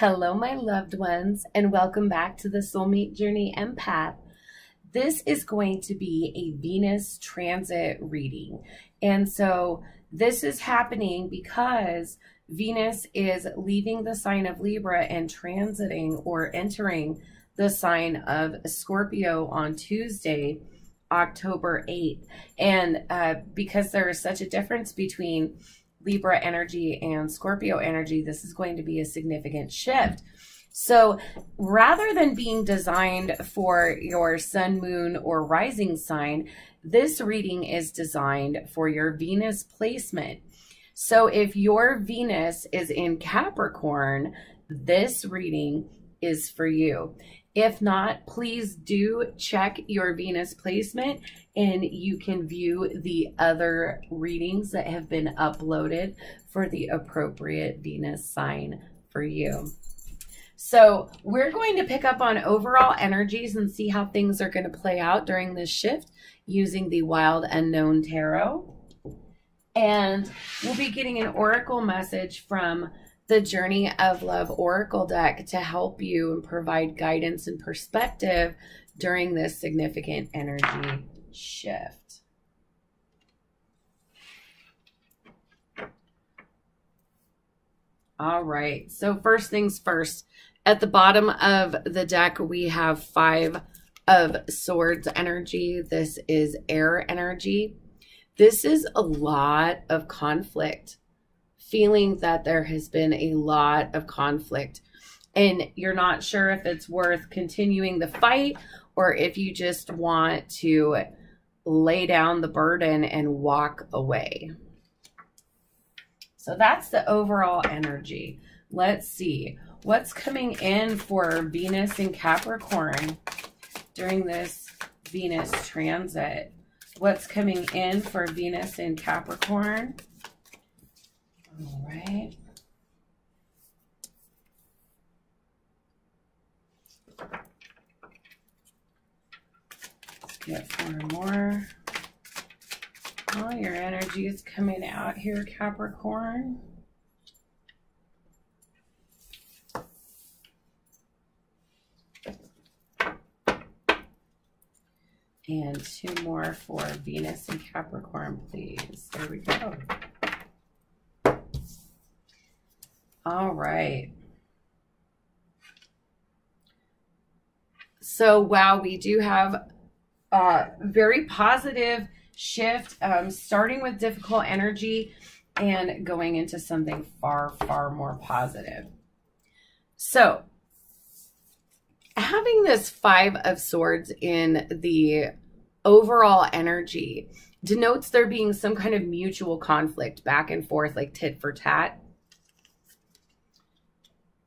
Hello, my loved ones, and welcome back to the Soulmate Journey Empath. This is going to be a Venus transit reading. And so this is happening because Venus is leaving the sign of Libra and transiting or entering the sign of Scorpio on Tuesday, October 8th. And uh, because there is such a difference between Libra energy and Scorpio energy, this is going to be a significant shift. So rather than being designed for your sun, moon, or rising sign, this reading is designed for your Venus placement. So if your Venus is in Capricorn, this reading is for you. If not, please do check your Venus placement and you can view the other readings that have been uploaded for the appropriate Venus sign for you. So we're going to pick up on overall energies and see how things are going to play out during this shift using the Wild Unknown Tarot. And we'll be getting an oracle message from the Journey of Love Oracle deck to help you and provide guidance and perspective during this significant energy shift. All right, so first things first, at the bottom of the deck, we have five of swords energy. This is air energy. This is a lot of conflict, feeling that there has been a lot of conflict and you're not sure if it's worth continuing the fight or if you just want to lay down the burden and walk away. So that's the overall energy. Let's see what's coming in for Venus and Capricorn during this Venus transit. What's coming in for Venus and Capricorn? All right. Let's get four more. All your energy is coming out here, Capricorn. And two more for Venus and Capricorn, please. There we go. All right. So, wow, we do have a very positive shift, um, starting with difficult energy and going into something far, far more positive. So, having this Five of Swords in the overall energy denotes there being some kind of mutual conflict back and forth, like tit for tat.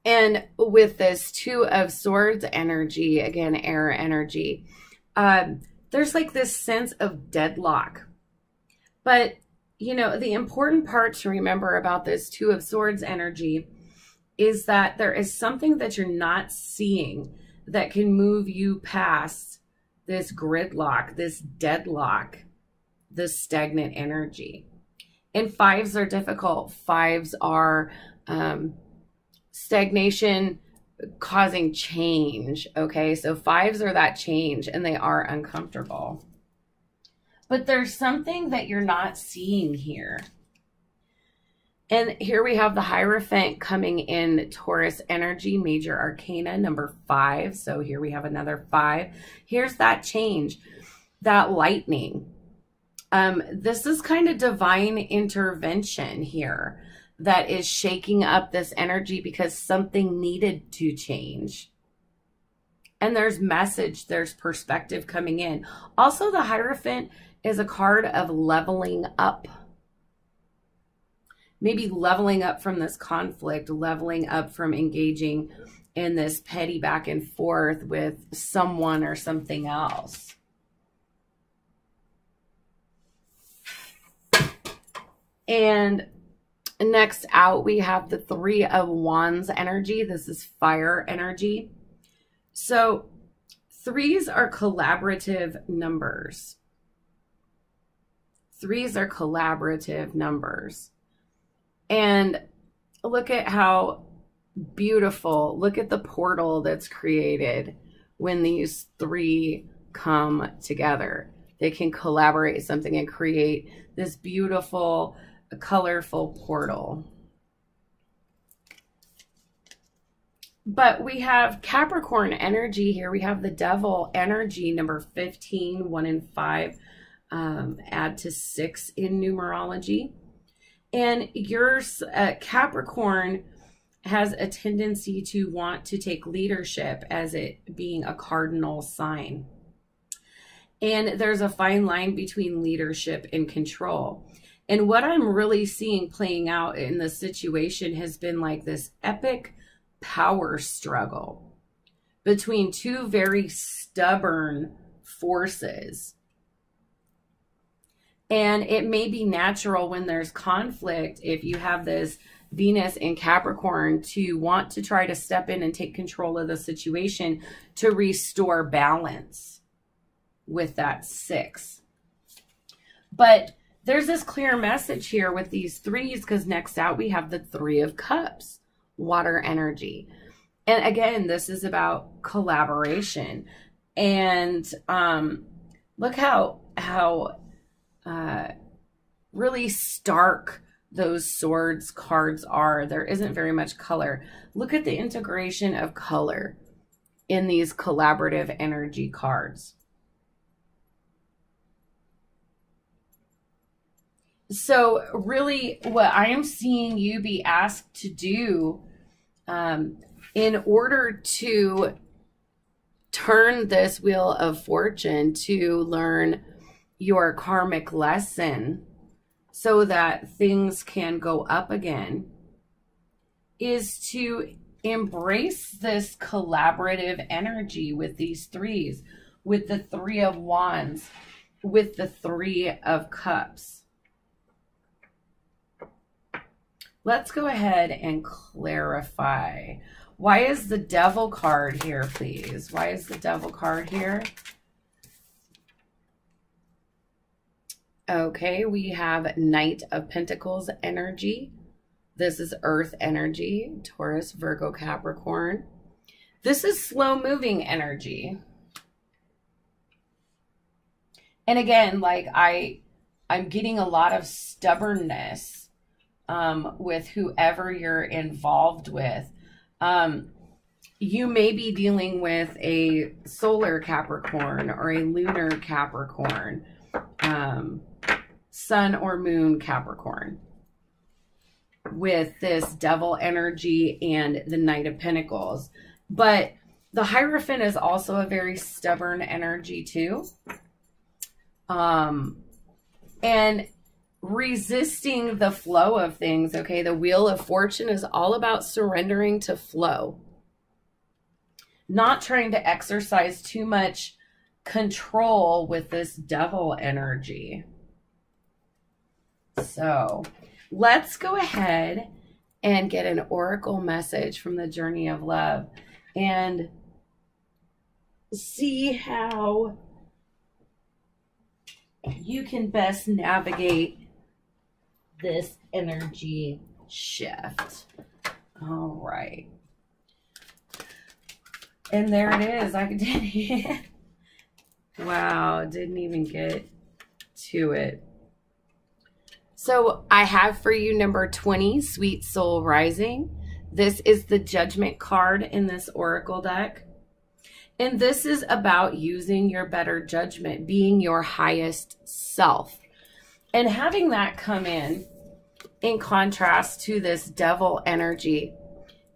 And with this Two of Swords energy, again, air energy, um, there's like this sense of deadlock. But, you know, the important part to remember about this Two of Swords energy is that there is something that you're not seeing that can move you past this gridlock, this deadlock, this stagnant energy. And fives are difficult. Fives are um, stagnation causing change. Okay, so fives are that change and they are uncomfortable. But there's something that you're not seeing here. And here we have the Hierophant coming in Taurus energy, major arcana, number five. So here we have another five. Here's that change, that lightning. Um, this is kind of divine intervention here that is shaking up this energy because something needed to change. And there's message, there's perspective coming in. Also, the Hierophant is a card of leveling up. Maybe leveling up from this conflict, leveling up from engaging in this petty back and forth with someone or something else. And Next out, we have the Three of Wands energy. This is fire energy. So threes are collaborative numbers. Threes are collaborative numbers. And look at how beautiful. Look at the portal that's created when these three come together. They can collaborate something and create this beautiful, colorful portal. But we have Capricorn energy here. We have the devil energy, number 15, 1 and 5. Um, add to 6 in numerology. And your uh, Capricorn has a tendency to want to take leadership as it being a cardinal sign. And there's a fine line between leadership and control. And what I'm really seeing playing out in the situation has been like this epic power struggle between two very stubborn forces. And it may be natural when there's conflict if you have this Venus in Capricorn to want to try to step in and take control of the situation to restore balance with that six. But there's this clear message here with these threes because next out we have the three of cups, water energy. And again, this is about collaboration. And um, look how how uh, really stark those swords cards are. There isn't very much color. Look at the integration of color in these collaborative energy cards. So really what I am seeing you be asked to do um, in order to turn this wheel of fortune to learn your karmic lesson so that things can go up again is to embrace this collaborative energy with these threes, with the three of wands, with the three of cups. Let's go ahead and clarify. Why is the devil card here, please? Why is the devil card here? Okay, we have Knight of Pentacles energy. This is Earth energy, Taurus, Virgo, Capricorn. This is slow moving energy. And again, like I, I'm getting a lot of stubbornness um, with whoever you're involved with. Um, you may be dealing with a solar Capricorn or a lunar Capricorn. Um, sun or moon Capricorn with this devil energy and the Knight of Pentacles. But the Hierophant is also a very stubborn energy too. Um, and resisting the flow of things, okay? The Wheel of Fortune is all about surrendering to flow. Not trying to exercise too much control with this devil energy. So let's go ahead and get an oracle message from the journey of love and see how you can best navigate this energy shift. All right. And there it is. I did Wow, didn't even get to it. So I have for you number 20, Sweet Soul Rising. This is the judgment card in this oracle deck. And this is about using your better judgment, being your highest self. And having that come in, in contrast to this devil energy,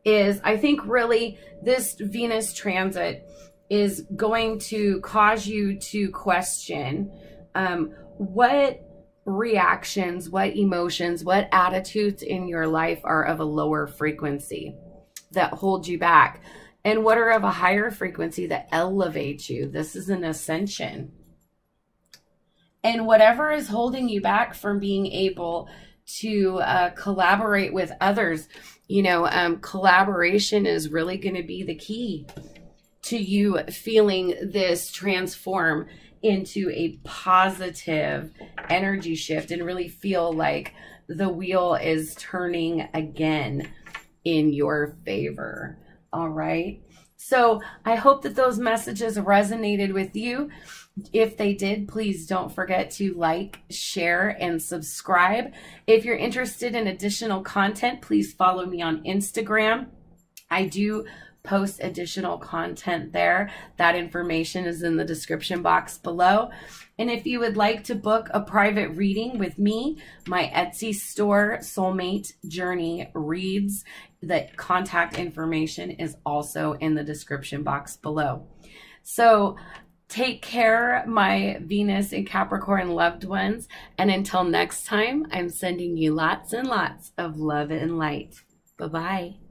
is I think really this Venus transit is going to cause you to question um, what reactions, what emotions, what attitudes in your life are of a lower frequency that hold you back, and what are of a higher frequency that elevate you. This is an ascension. And whatever is holding you back from being able to uh, collaborate with others, you know, um, collaboration is really going to be the key to you feeling this transform into a positive energy shift and really feel like the wheel is turning again in your favor. All right. So I hope that those messages resonated with you. If they did, please don't forget to like, share, and subscribe. If you're interested in additional content, please follow me on Instagram. I do post additional content there. That information is in the description box below. And if you would like to book a private reading with me, my Etsy store, Soulmate Journey Reads, the contact information is also in the description box below. So take care, my Venus and Capricorn loved ones. And until next time, I'm sending you lots and lots of love and light. Bye bye.